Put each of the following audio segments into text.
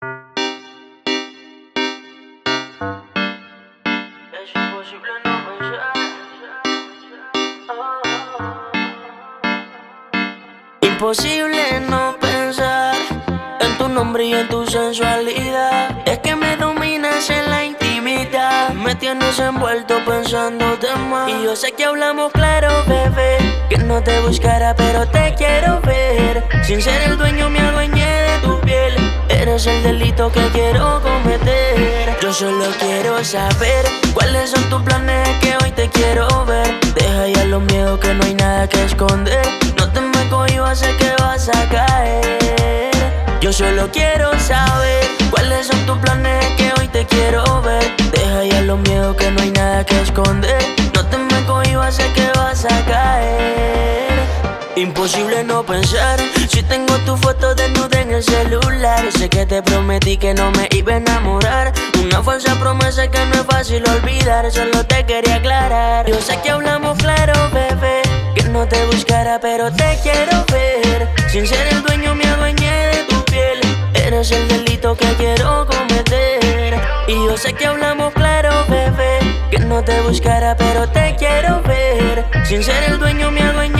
Es imposible no pensar. Imposible no pensar en tu nombre y en tu sensualidad. Es que me dominas en la intimidad. Me tienes envuelto pensándote más. Y yo sé que hablamos claro, bebé. Que no te buscara, pero te quiero ver. Sin ser el dueño, me adueñé de tu piel. Eres el delito que quiero cometer. Yo solo quiero saber cuáles son tus planes que hoy te quiero ver. Deja ya los miedos que no hay nada que esconder. No te me cohibas, sé que vas a caer. Yo solo quiero saber cuáles son tus planes que hoy te quiero ver. Deja Imposible no pensar si tengo tu foto desnuda en el celular. Sé que te prometí que no me iba a enamorar. Una falsa promesa que no es fácil olvidar. Solo te quería aclarar. Yo sé que hablamos claro, bebé. Que no te buscara, pero te quiero ver. Sin ser el dueño, me adueñé de tu piel. Eres el delito que quiero cometer. Y yo sé que hablamos claro, bebé. Que no te buscara, pero te quiero ver. Sin ser el dueño, me adueñé.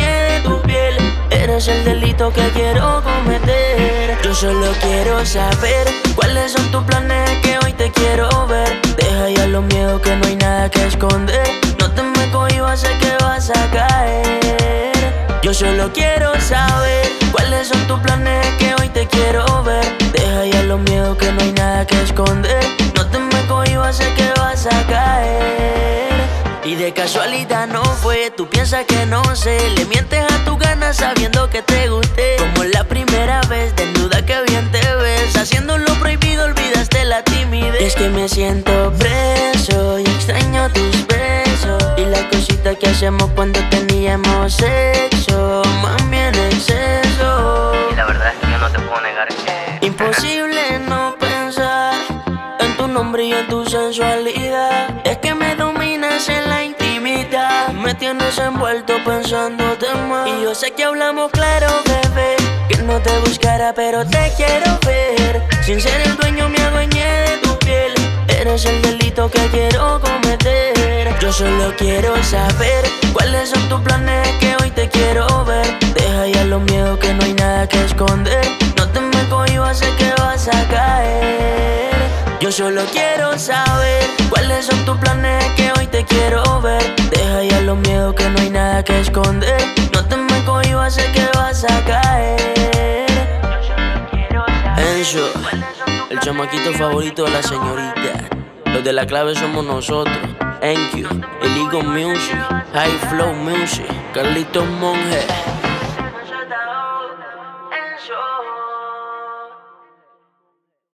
Eres el delito que quiero cometer. Yo solo quiero saber cuáles son tus planes que hoy te quiero ver. Deja ya los miedos que no hay nada que esconder. No te me cohibas, sé que vas a caer. Yo solo quiero saber cuáles son tus planes que hoy te quiero ver. Y de casualidad no fue, tú piensas que no sé. Le mientes a tu ganas sabiendo que te gusté. Como la primera vez, desnuda que bien te ves. Haciendo lo prohibido, olvidaste la timidez. Y es que me siento preso y extraño tus besos. Y las cositas que hacemos cuando teníamos sexo. Mami, en exceso. Y la verdad es que yo no te puedo negar que. Imposible no pensar en tu nombre y en tu sensualidad. Es que me dominas tienes envuelto pensándote más. Y yo sé que hablamos claro, bebé. Que no te buscara, pero te quiero ver. Sin ser el dueño, me adueñé de tu piel. Eres el delito que quiero cometer. Yo solo quiero saber cuáles son tus planes que hoy te quiero ver. Deja ya los miedos que no hay nada que esconder. No te me cohibas, sé que vas a caer. Yo solo quiero saber cuáles son tus planes que hoy te quiero ver. No te me cohibas, sé que vas a caer. Enzo, el chamaquito favorito de la señorita. Los de la clave somos nosotros. You, el Eagle Music, High Flow Music, Carlitos Monge.